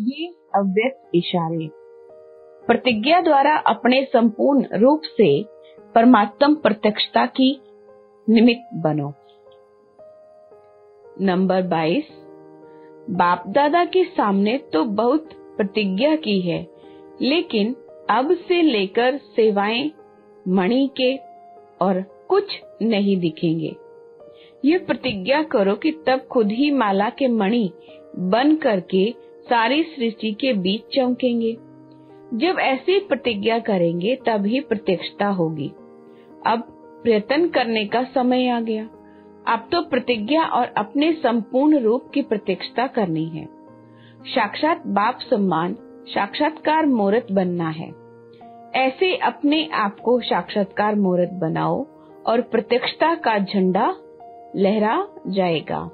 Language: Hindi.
ये अव्यक्त इशारे। प्रतिज्ञा द्वारा अपने संपूर्ण रूप से परमात्म प्रत्यक्षता की निमित्त बनो। नंबर 22 बाप दादा के सामने तो बहुत प्रतिज्ञा की है, लेकिन अब से लेकर सेवाएँ मणि के और कुछ नहीं दिखेंगे। यह प्रतिज्ञा करो कि तब खुद ही माला के मणि बन करके सारी सृष्टि के बीच चमकेंगे। जब ऐसी प्रतिज्ञा करेंगे तब ही प्रत्यक्षता होगी। अब प्रयत्न करने का समय आ गया। अब तो प्रतिज्ञा और अपने संपूर्ण रूप की प्रत्यक्षता करनी है। साक्षात बाप सम्मान, साक्षात्कार मूर्त बनना है। ऐसे अपने आप को साक्षात्कार मूर्त बनाओ और प्रत्यक्षता का झंडा लहरा जाएगा।